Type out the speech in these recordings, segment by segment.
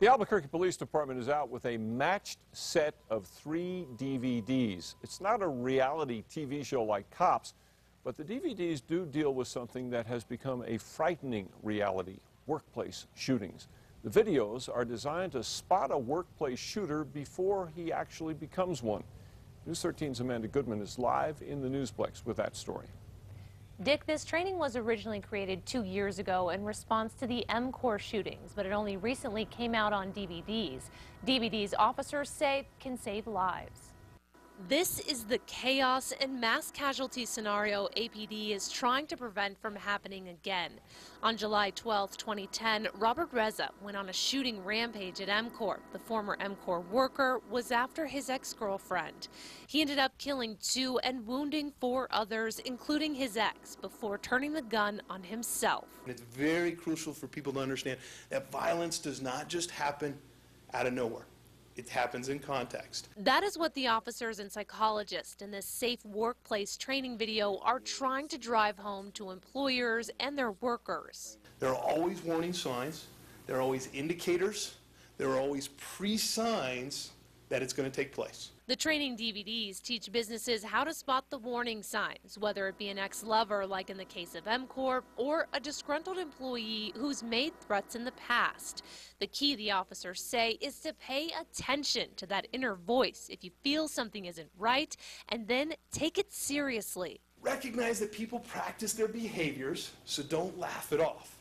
The Albuquerque Police Department is out with a matched set of three DVDs. It's not a reality TV show like Cops, but the DVDs do deal with something that has become a frightening reality workplace shootings. The videos are designed to spot a workplace shooter before he actually becomes one. News 13's Amanda Goodman is live in the Newsplex with that story. Dick, this training was originally created two years ago in response to the Emcore shootings, but it only recently came out on DVDs. DVDs officers say can save lives. This is the chaos and mass casualty scenario APD is trying to prevent from happening again. On July 12, 2010, Robert Reza went on a shooting rampage at Emcore. The former Emcore worker was after his ex-girlfriend. He ended up killing two and wounding four others, including his ex, before turning the gun on himself. It's very crucial for people to understand that violence does not just happen out of nowhere. It happens in context. That is what the officers and psychologists in this safe workplace training video are trying to drive home to employers and their workers. There are always warning signs, there are always indicators, there are always pre-signs that it's going to take place. The training DVDs teach businesses how to spot the warning signs, whether it be an ex-lover like in the case of Emcore or a disgruntled employee who's made threats in the past. The key, the officers say, is to pay attention to that inner voice if you feel something isn't right and then take it seriously. Recognize that people practice their behaviors, so don't laugh it off.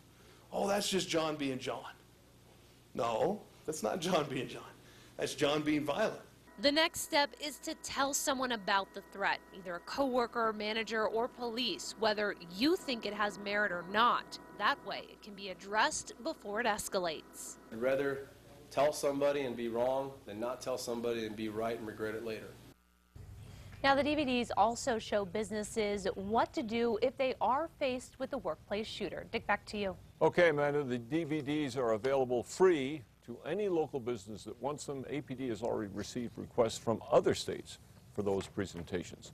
Oh, that's just John being John. No, that's not John being John. That's John being violent. The next step is to tell someone about the threat, either a coworker, manager, or police, whether you think it has merit or not. That way, it can be addressed before it escalates. I'd rather tell somebody and be wrong than not tell somebody and be right and regret it later. Now, the DVDs also show businesses what to do if they are faced with a workplace shooter. Dick, back to you. Okay, Amanda, the DVDs are available free to any local business that wants them. APD has already received requests from other states for those presentations.